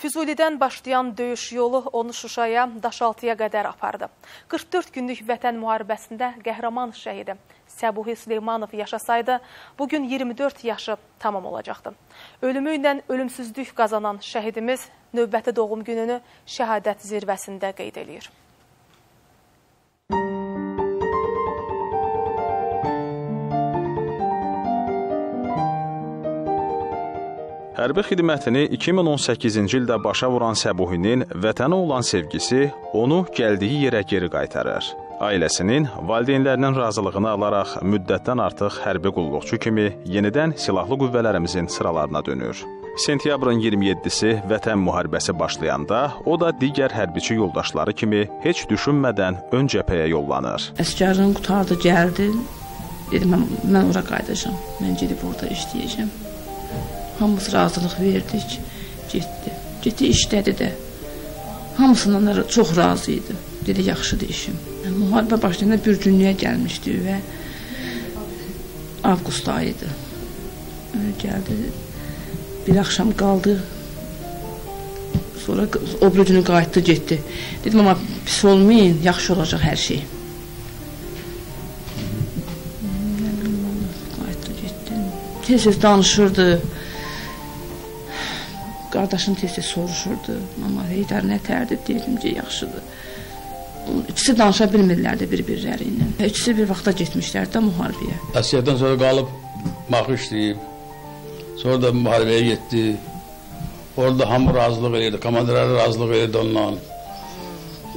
Füzulidən başlayan döyüş yolu onu Şuşaya, Daşaltıya qədər apardı. 44 günlük vətən müharibəsində qəhrəman şəhidi Səbuhi Süleymanov yaşasaydı, bugün 24 yaşı tamam olacaqdı. Ölümü ilə ölümsüzlük qazanan şəhidimiz növbəti doğum gününü şəhadət zirvəsində qeyd edir. Hərbi xidmətini 2018-ci ildə başa vuran Səbuhinin vətənə olan sevgisi onu gəldiyi yerə geri qaytarır. Ailəsinin, valideynlərinin razılığını alaraq müddətdən artıq hərbi qulluqçu kimi yenidən silahlı qüvvələrimizin sıralarına dönür. Sentyabrın 27-si Vətən müharibəsi başlayanda o da digər hərbiçi yoldaşları kimi heç düşünmədən ön cəbhəyə yollanır. Əsgərliyin qutardı, gəldi. Dedim mən, mən ora qayıdacağam. Mən gedib orada işləyəcəm. Hamımız razılıq verdik. Getdi. Getdi işlədi də. Hamısından da çox razı idi. Dedi yaxşıdır işim. Müharibə başlayanda bir dünyaya gəlmişdi və avqust ayı idi. Gəldi. Bir axşam qaldı. Sonra o bir günü qayıtdı, getdi. Dedim amma pis olmayın, yaxşı olacaq hər şey. Tez-tez danışırdı. Qardaşım tez-tez soruşurdu. Mama Heydər nətərdir? Dedim ki, yaxşıdır. İkisi danışa bilmirlər də bir-birləri ilə. İkisi bir vaxta getmişlər də müharibəyə. Əsgərdən sonra qalıb maxı işləyib. Sonra da müharibəyə getdi. Orada hamı razılıq edirdi, komandirləri razılıq edirdi ondan.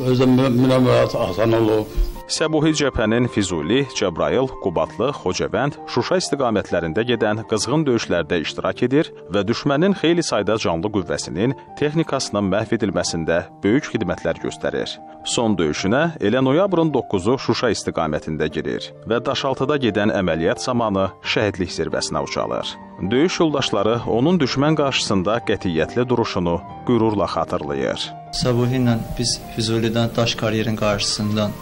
Özdə münəvvərat asan olub. Səbuhi cəbhənin Füzuli, Cəbrayıl, Qubadlı, Xocavənd, Şuşa istiqamətlərində gedən qızğın döyüşlərdə iştirak edir və düşmənin xeyli sayda canlı qüvvəsinin texnikasının məhv edilməsində böyük xidmətlər göstərir. Son döyüşünə elə noyabrın 9-u Şuşa istiqamətində girir və Daşaltıda gedən əməliyyat zamanı şəhidlik zirvəsinə ucalır. Döyüş yoldaşları onun düşmən qarşısında qətiyyətli duruşunu qürurla xatırlayır. Səbuhi ilə biz Füzulidən Daş karyerin qarşısından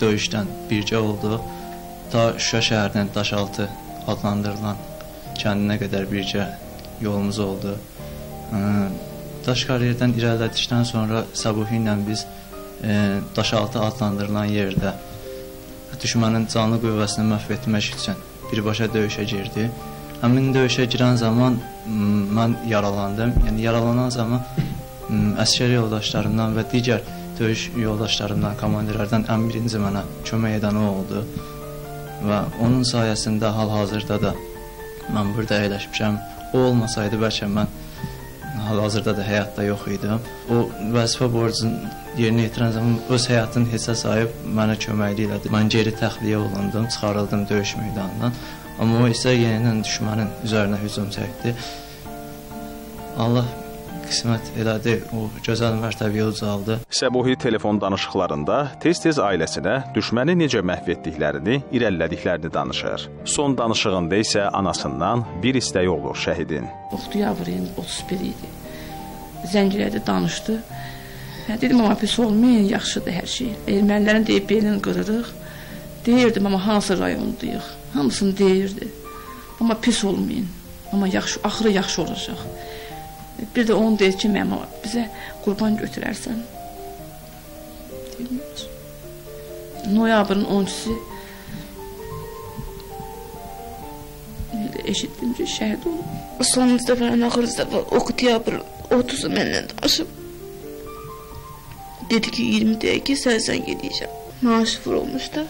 döyüşdən birgə olduq. Ta Şuşa şəhərindən Daşaltı adlandırılan kəndinə qədər birgə yolumuz oldu. Daş karyerdən irəlilədikdən sonra Səbuhi ilə biz e, Daşaltı adlandırılan yerdə düşmənin canlı qüvvəsini məhv etmək üçün birbaşa döyüşə girdi. Həmin döyüşə girən zaman mən yaralandım. Yəni yaralanan zaman əsgər yoldaşlarımdan və digər döyüş yoldaşlarımdan, komandirlərdən ən birinci mənə kömək edən o oldu. Və onun sayəsində hal-hazırda da mən burada əyləşmişəm. O olmasaydı bəlkə mən hal-hazırda da həyatda yox idim. O vəzifə borcunu yerinə yetirən zaman öz həyatını heçə sayıb mənə köməklik elədi. Mən geri təxliyə olundum, çıxarıldım döyüş meydanından. Amma o isə yenidən düşmənin üzərinə hücum çəkdi. Allah qismət elədi, o gözəl mərtəbəyə ucaldı. Səbuhi telefon danışıqlarında tez-tez ailəsinə düşməni necə məhv etdiklərini, irəlilədiklərini danışır. Son danışığında isə anasından bir istəyi olur şəhidin. Oktyabrın 31 idi. Zənglədi, danışdı. Hə, dedim, amma pis olmayın, yaxşıdır hər şey. Ermənilərin deyib belini qırırıq. Deyirdim, amma hansı rayondayıq? Hamısını deyirdi. Amma pis olmayın. Amma yaxşı, axırı yaxşı olacaq. Bir də onu deyir ki, məmə bizə qurban götürərsən. Deyilmir. Noyabrın 12-si eşitdim ki, şəhid olub. Sonuncu dəfə, axırıncı dəfə oktyabr 30-u məndən danışıb. Dedi ki, 20 dəqiqə sən zəng edəcəm. Maaşı vurulmuşdu.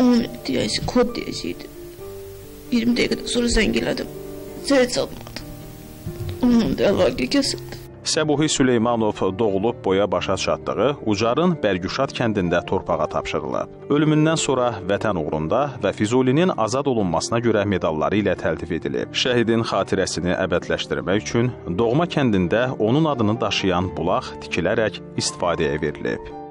10 deyəcək, kod deyəcəkdi. 20 dəqiqədən sonra zəng elədim. Zəng çalmadı. Əlaqə kəsildi. Səbuhi Süleymanov doğulub boya başa çatdığı Ucarın Bərgüşad kəndində torpağa tapşırılıb. Ölümündən sonra vətən uğrunda və Füzulinin azad olunmasına görə medalları ilə təltif edilib. Şəhidin xatirəsini əbədləşdirmək üçün doğma kəndində onun adını daşıyan bulaq tikilərək istifadəyə verilib.